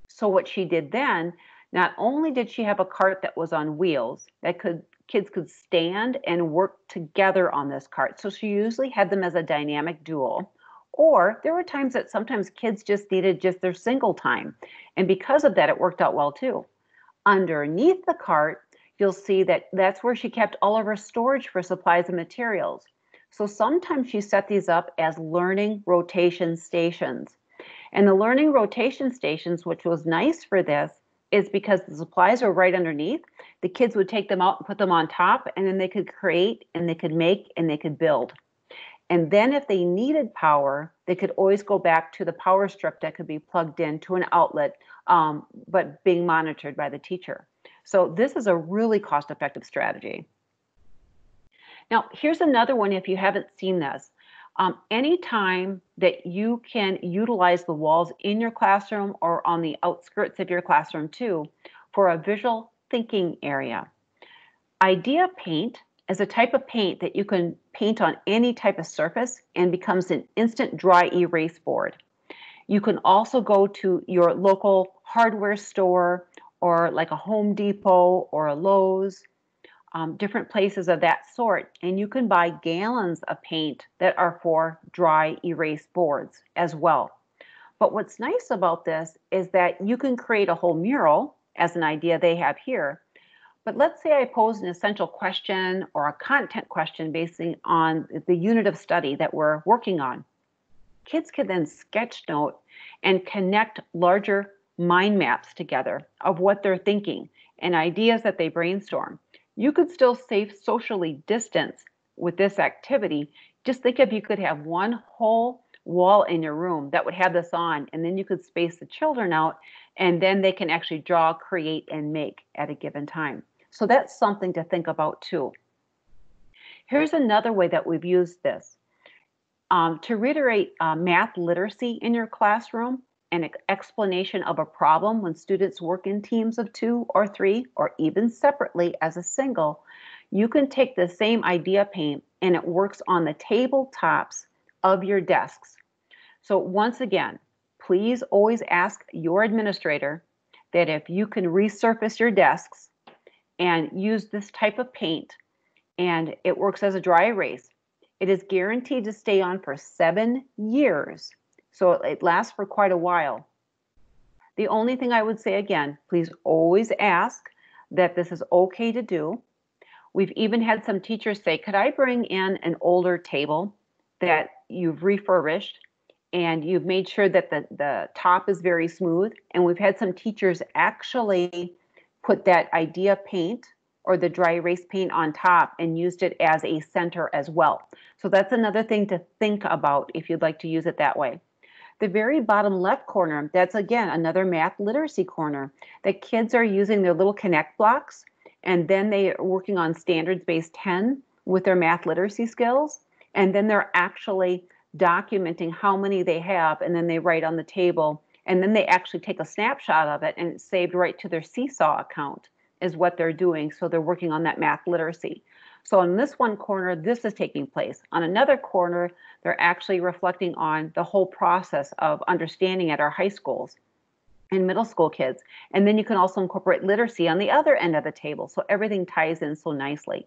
So what she did then, not only did she have a cart that was on wheels that could kids could stand and work together on this cart. So she usually had them as a dynamic duo. Or there were times that sometimes kids just needed just their single time. And because of that, it worked out well too. Underneath the cart, you'll see that that's where she kept all of her storage for supplies and materials. So sometimes she set these up as learning rotation stations. And the learning rotation stations, which was nice for this, is because the supplies are right underneath. The kids would take them out and put them on top, and then they could create and they could make and they could build. And then if they needed power, they could always go back to the power strip that could be plugged into an outlet, um, but being monitored by the teacher. So this is a really cost effective strategy. Now, here's another one if you haven't seen this. Um, anytime that you can utilize the walls in your classroom or on the outskirts of your classroom too for a visual thinking area. Idea paint is a type of paint that you can paint on any type of surface and becomes an instant dry erase board. You can also go to your local hardware store or like a Home Depot or a Lowe's um, different places of that sort. And you can buy gallons of paint that are for dry erase boards as well. But what's nice about this is that you can create a whole mural as an idea they have here. But let's say I pose an essential question or a content question based on the unit of study that we're working on. Kids can then sketch note and connect larger mind maps together of what they're thinking and ideas that they brainstorm. You could still safe socially distance with this activity. Just think if you could have one whole wall in your room that would have this on, and then you could space the children out, and then they can actually draw, create, and make at a given time. So that's something to think about too. Here's another way that we've used this. Um, to reiterate uh, math literacy in your classroom, an explanation of a problem when students work in teams of two or three, or even separately as a single, you can take the same idea paint and it works on the tabletops of your desks. So once again, please always ask your administrator that if you can resurface your desks and use this type of paint and it works as a dry erase, it is guaranteed to stay on for seven years so it lasts for quite a while. The only thing I would say again, please always ask that this is okay to do. We've even had some teachers say, Could I bring in an older table that you've refurbished and you've made sure that the, the top is very smooth? And we've had some teachers actually put that idea paint or the dry erase paint on top and used it as a center as well. So that's another thing to think about if you'd like to use it that way. The very bottom left corner, that's again another math literacy corner. The kids are using their little connect blocks and then they are working on standards based 10 with their math literacy skills. And then they're actually documenting how many they have and then they write on the table and then they actually take a snapshot of it and it's saved right to their seesaw account is what they're doing so they're working on that math literacy so in this one corner, this is taking place. On another corner, they're actually reflecting on the whole process of understanding at our high schools and middle school kids. And then you can also incorporate literacy on the other end of the table. So everything ties in so nicely.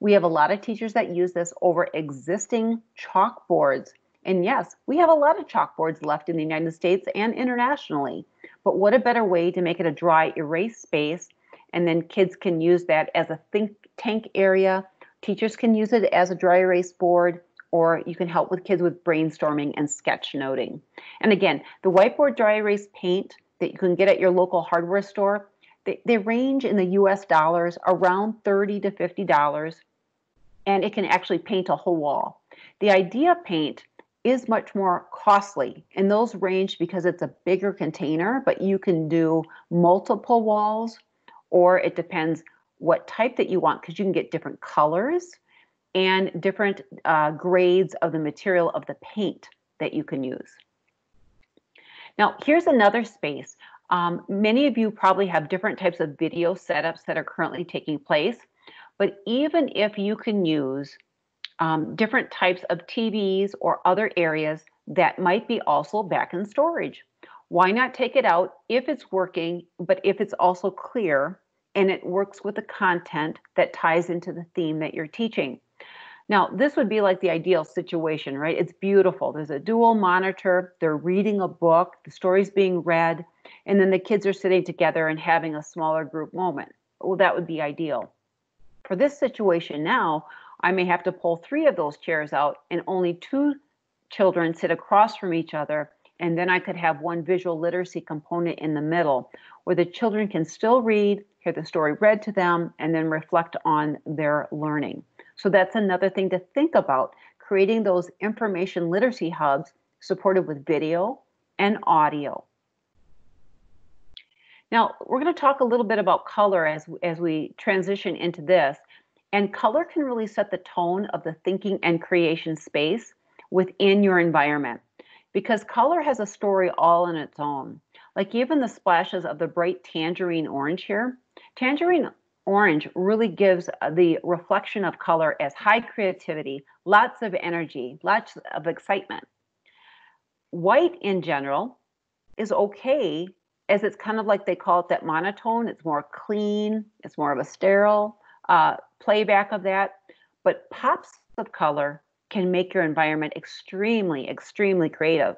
We have a lot of teachers that use this over existing chalkboards. And yes, we have a lot of chalkboards left in the United States and internationally. But what a better way to make it a dry erase space and then kids can use that as a think tank area. Teachers can use it as a dry erase board, or you can help with kids with brainstorming and sketch noting. And again, the whiteboard dry erase paint that you can get at your local hardware store, they, they range in the US dollars around 30 to $50, and it can actually paint a whole wall. The idea paint is much more costly and those range because it's a bigger container but you can do multiple walls or it depends what type that you want because you can get different colors and different uh, grades of the material of the paint that you can use. Now, here's another space. Um, many of you probably have different types of video setups that are currently taking place, but even if you can use um, different types of TVs or other areas that might be also back in storage. Why not take it out if it's working, but if it's also clear and it works with the content that ties into the theme that you're teaching. Now, this would be like the ideal situation, right? It's beautiful. There's a dual monitor, they're reading a book, the story's being read, and then the kids are sitting together and having a smaller group moment. Well, that would be ideal. For this situation now, I may have to pull three of those chairs out and only two children sit across from each other. And then I could have one visual literacy component in the middle where the children can still read, hear the story read to them, and then reflect on their learning. So that's another thing to think about creating those information literacy hubs supported with video and audio. Now, we're going to talk a little bit about color as, as we transition into this. And color can really set the tone of the thinking and creation space within your environment because color has a story all in its own. Like even the splashes of the bright tangerine orange here, tangerine orange really gives uh, the reflection of color as high creativity, lots of energy, lots of excitement. White in general is okay as it's kind of like they call it that monotone. It's more clean, it's more of a sterile uh, playback of that. But pops of color can make your environment extremely, extremely creative.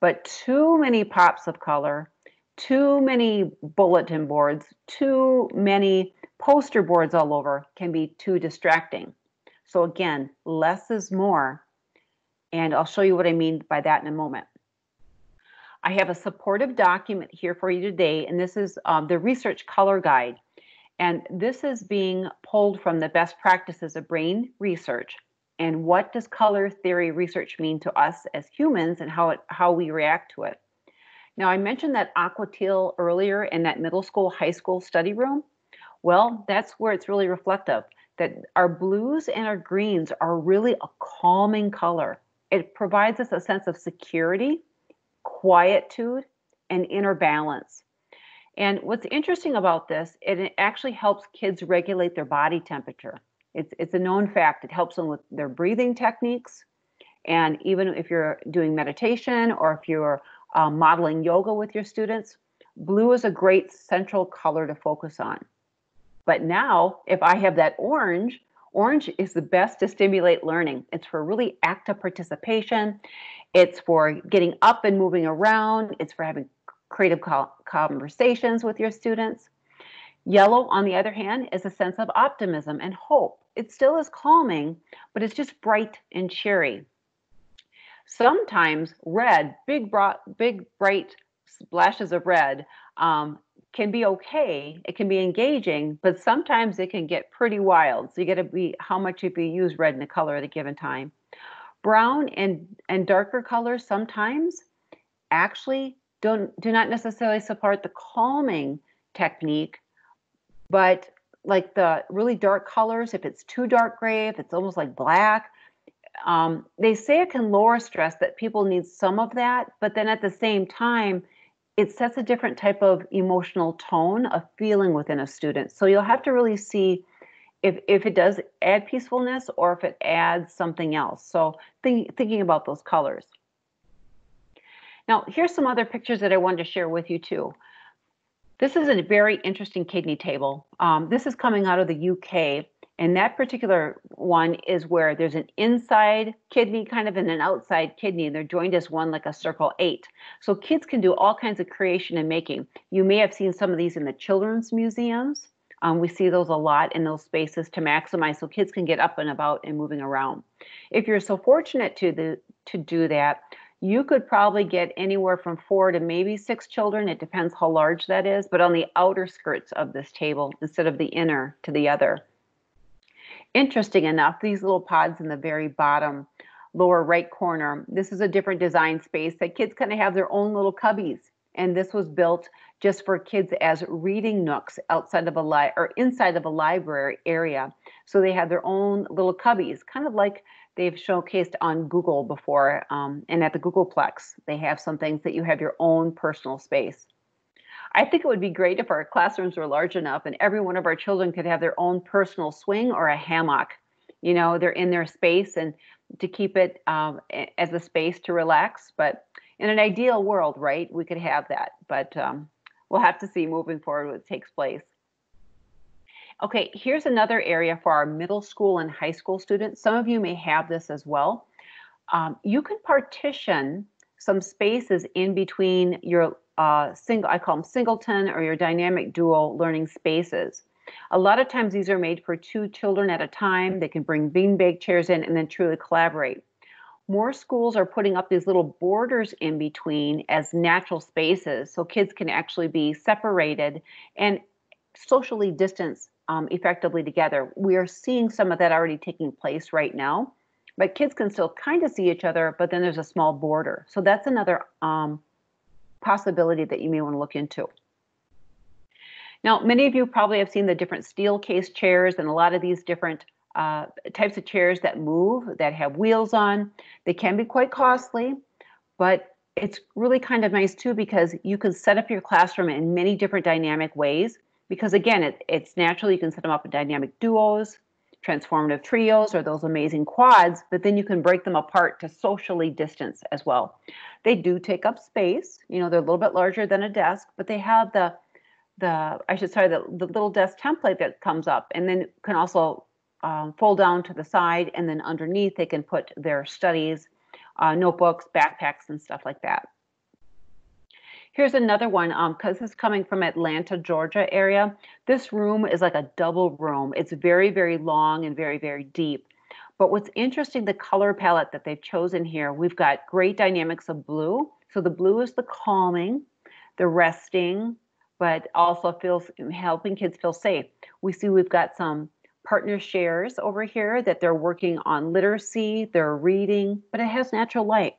But too many pops of color, too many bulletin boards, too many poster boards all over can be too distracting. So, again, less is more. And I'll show you what I mean by that in a moment. I have a supportive document here for you today, and this is um, the Research Color Guide. And this is being pulled from the best practices of brain research. And what does color theory research mean to us as humans and how, it, how we react to it? Now, I mentioned that aqua teal earlier in that middle school, high school study room. Well, that's where it's really reflective that our blues and our greens are really a calming color. It provides us a sense of security quietude, and inner balance. And what's interesting about this, it actually helps kids regulate their body temperature. It's, it's a known fact. It helps them with their breathing techniques. And even if you're doing meditation or if you're uh, modeling yoga with your students, blue is a great central color to focus on. But now, if I have that orange, orange is the best to stimulate learning. It's for really active participation. It's for getting up and moving around. It's for having creative conversations with your students. Yellow, on the other hand, is a sense of optimism and hope. It still is calming, but it's just bright and cheery. Sometimes red, big, broad, big bright splashes of red, um, can be okay. It can be engaging, but sometimes it can get pretty wild. So you got to be how much you use red in the color at a given time. Brown and, and darker colors sometimes actually don't do not necessarily support the calming technique, but like the really dark colors, if it's too dark gray, if it's almost like black, um, they say it can lower stress, that people need some of that, but then at the same time, it sets a different type of emotional tone of feeling within a student. So you'll have to really see if if it does add peacefulness or if it adds something else. So think, thinking about those colors. Now, here's some other pictures that I wanted to share with you too. This is a very interesting kidney table. Um, this is coming out of the UK, and that particular one is where there's an inside kidney kind of and an outside kidney, and they're joined as one like a circle eight. So kids can do all kinds of creation and making. You may have seen some of these in the children's museums. Um, we see those a lot in those spaces to maximize so kids can get up and about and moving around. If you're so fortunate to the to do that, you could probably get anywhere from four to maybe six children. It depends how large that is, but on the outer skirts of this table instead of the inner to the other. Interesting enough, these little pods in the very bottom lower right corner, this is a different design space that kids kind of have their own little cubbies. And this was built just for kids as reading nooks outside of a li- or inside of a library area. So they had their own little cubbies, kind of like they've showcased on Google before. Um, and at the Googleplex, they have some things that you have your own personal space. I think it would be great if our classrooms were large enough and every one of our children could have their own personal swing or a hammock. You know, they're in their space and to keep it um, as a space to relax. But in an ideal world, right, we could have that. But um, we'll have to see moving forward what takes place. Okay, here's another area for our middle school and high school students. Some of you may have this as well. Um, you can partition some spaces in between your uh, single, I call them singleton or your dynamic dual learning spaces. A lot of times these are made for two children at a time. They can bring beanbag chairs in and then truly collaborate. More schools are putting up these little borders in between as natural spaces so kids can actually be separated and socially distance um, effectively together. We are seeing some of that already taking place right now, but kids can still kind of see each other, but then there's a small border. So that's another um, possibility that you may want to look into. Now, many of you probably have seen the different Steelcase chairs and a lot of these different uh, types of chairs that move, that have wheels on. They can be quite costly, but it's really kind of nice too because you can set up your classroom in many different dynamic ways. Because again, it, it's natural, you can set them up in dynamic duos, transformative trios, or those amazing quads, but then you can break them apart to socially distance as well. They do take up space, you know, they're a little bit larger than a desk, but they have the the I should say the, the little desk template that comes up and then can also um, fold down to the side and then underneath they can put their studies, uh, notebooks, backpacks, and stuff like that. Here's another one because um, this is coming from Atlanta, Georgia area. This room is like a double room. It's very, very long and very, very deep. But what's interesting, the color palette that they've chosen here, we've got great dynamics of blue. So the blue is the calming, the resting, but also feels helping kids feel safe. We see we've got some partner shares over here that they're working on literacy, they're reading, but it has natural light.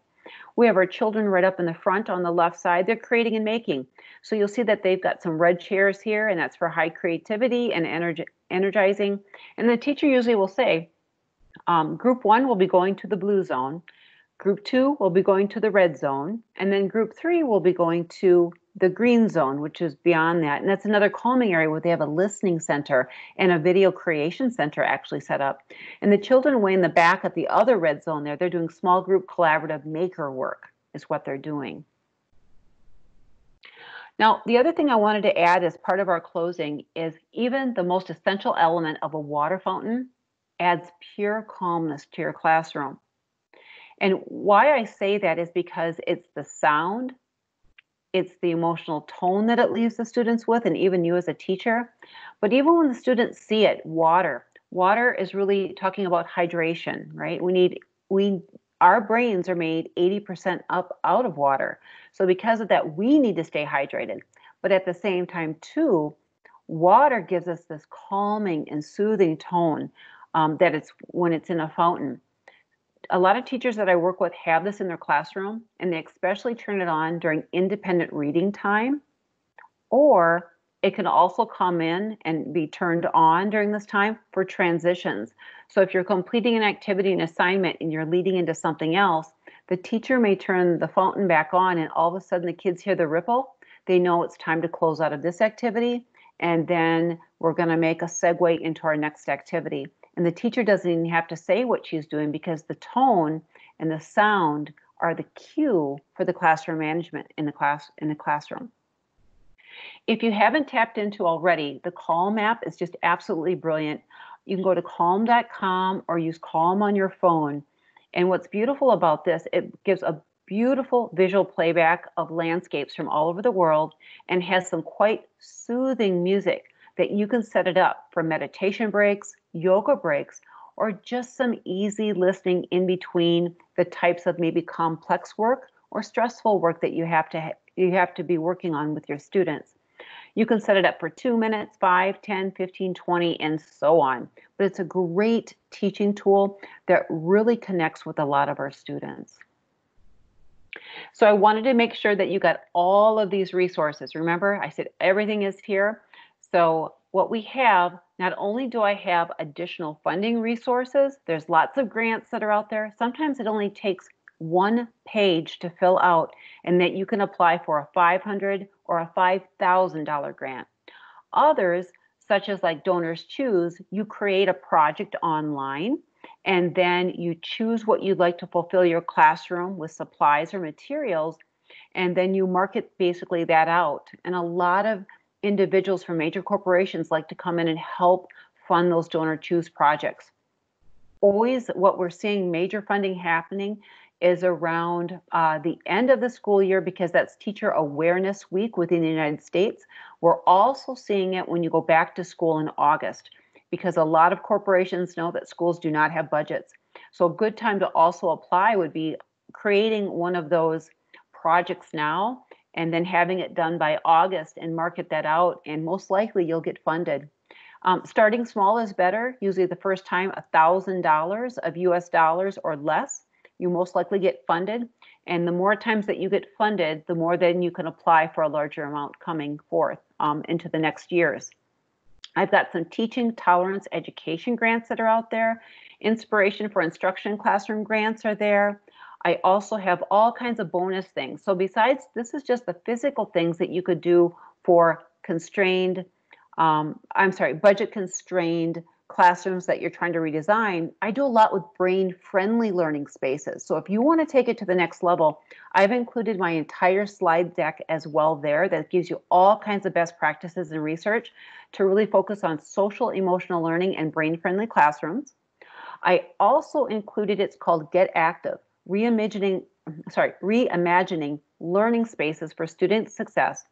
We have our children right up in the front on the left side. They're creating and making. So you'll see that they've got some red chairs here, and that's for high creativity and energy, energizing. And the teacher usually will say, um, group one will be going to the blue zone. Group two will be going to the red zone. And then group three will be going to the green zone, which is beyond that. And that's another calming area where they have a listening center and a video creation center actually set up. And the children way in the back at the other red zone there, they're doing small group collaborative maker work, is what they're doing. Now, the other thing I wanted to add as part of our closing is even the most essential element of a water fountain adds pure calmness to your classroom. And why I say that is because it's the sound, it's the emotional tone that it leaves the students with, and even you as a teacher. But even when the students see it, water, water is really talking about hydration, right? We need, we, our brains are made 80% up out of water. So because of that, we need to stay hydrated. But at the same time, too, water gives us this calming and soothing tone um, that it's when it's in a fountain a lot of teachers that I work with have this in their classroom and they especially turn it on during independent reading time or it can also come in and be turned on during this time for transitions. So if you're completing an activity and assignment and you're leading into something else, the teacher may turn the fountain back on and all of a sudden the kids hear the ripple. They know it's time to close out of this activity and then we're going to make a segue into our next activity. And the teacher doesn't even have to say what she's doing because the tone and the sound are the cue for the classroom management in the class in the classroom. If you haven't tapped into already, the Calm app is just absolutely brilliant. You can go to calm.com or use Calm on your phone. And what's beautiful about this, it gives a beautiful visual playback of landscapes from all over the world and has some quite soothing music that you can set it up for meditation breaks, yoga breaks, or just some easy listening in between the types of maybe complex work or stressful work that you have to ha- you have to be working on with your students. You can set it up for 2 minutes, 5, 10, 15, 20 and so on. But it's a great teaching tool that really connects with a lot of our students. So I wanted to make sure that you got all of these resources. Remember, I said everything is here. So what we have, not only do I have additional funding resources, there's lots of grants that are out there. Sometimes it only takes one page to fill out and that you can apply for a 500 or a $5,000 grant. Others, such as like Donors Choose, you create a project online and then you choose what you'd like to fulfill your classroom with supplies or materials and then you market basically that out. And a lot of individuals from major corporations like to come in and help fund those donor choose projects. Always what we're seeing major funding happening is around uh, the end of the school year because that's Teacher Awareness Week within the United States. We're also seeing it when you go back to school in August because a lot of corporations know that schools do not have budgets. So, a good time to also apply would be creating one of those projects now and then having it done by August and market that out, and most likely you'll get funded. Um, starting small is better. Usually, the first time, $1,000 of US dollars or less, you most likely get funded. And the more times that you get funded, the more then you can apply for a larger amount coming forth um, into the next years. I've got some teaching tolerance education grants that are out there. Inspiration for instruction classroom grants are there. I also have all kinds of bonus things. So besides, this is just the physical things that you could do for constrained, um, I'm sorry, budget constrained classrooms that you're trying to redesign. I do a lot with brain friendly learning spaces. So if you want to take it to the next level, I've included my entire slide deck as well there that gives you all kinds of best practices and research to really focus on social emotional learning and brain friendly classrooms. I also included it's called Get Active reimagining, sorry, reimagining learning spaces for student success.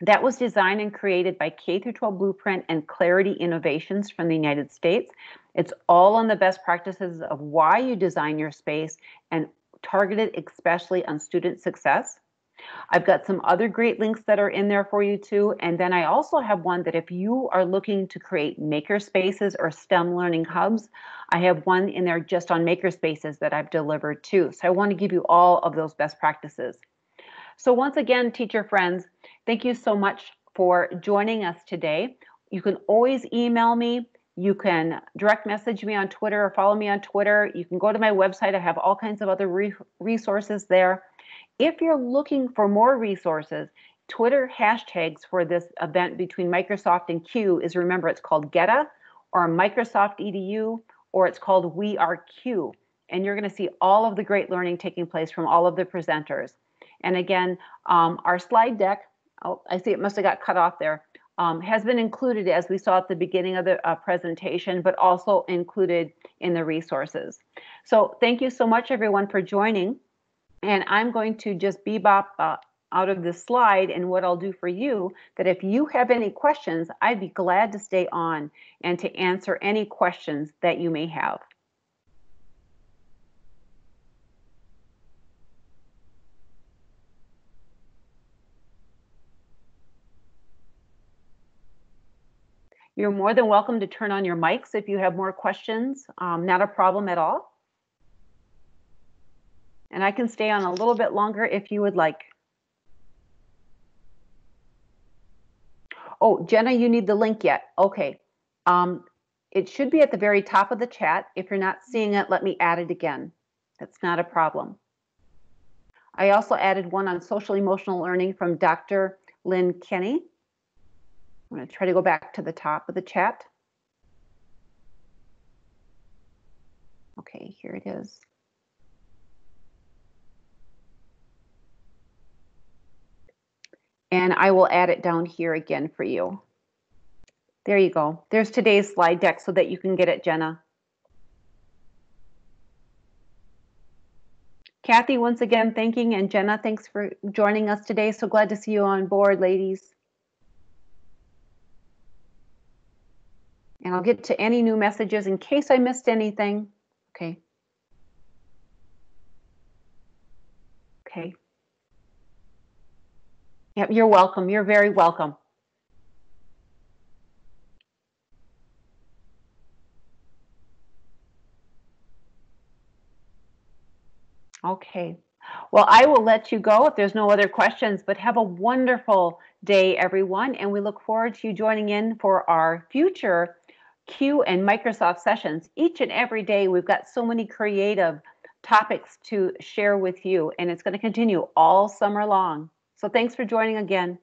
That was designed and created by K through 12 Blueprint and Clarity Innovations from the United States. It's all on the best practices of why you design your space and targeted especially on student success. I've got some other great links that are in there for you too. And then I also have one that if you are looking to create maker spaces or STEM learning hubs, I have one in there just on maker spaces that I've delivered too. So I want to give you all of those best practices. So once again, teacher friends, thank you so much for joining us today. You can always email me. You can direct message me on Twitter or follow me on Twitter. You can go to my website. I have all kinds of other re resources there. If you're looking for more resources, Twitter hashtags for this event between Microsoft and CUE is remember it's called Geta or Microsoft EDU or it's called We Are CUE. And you're going to see all of the great learning taking place from all of the presenters. And again, um, our slide deck, oh, I see it must have got cut off there, um, has been included as we saw at the beginning of the uh, presentation, but also included in the resources. So thank you so much everyone for joining. And I'm going to just bebop uh, out of this slide and what I'll do for you that if you have any questions, I'd be glad to stay on and to answer any questions that you may have. You're more than welcome to turn on your mics if you have more questions. Um, not a problem at all. And I can stay on a little bit longer if you would like. Oh, Jenna, you need the link yet. Okay. Um, it should be at the very top of the chat. If you're not seeing it, let me add it again. That's not a problem. I also added one on social emotional learning from Dr. Lynne Kenney. I'm going to try to go back to the top of the chat. Okay, here it is. And I will add it down here again for you. There you go. There's today's slide deck so that you can get it, Jenna. Kathy, once again, thanking, and Jenna, thanks for joining us today. So glad to see you on board, ladies. And I'll get to any new messages in case I missed anything. Okay. Okay. Yep, you're welcome. You're very welcome. Okay. Well, I will let you go if there's no other questions, but have a wonderful day, everyone. And we look forward to you joining in for our future CUE and Microsoft sessions. Each and every day, we've got so many creative topics to share with you, and it's going to continue all summer long. So thanks for joining again.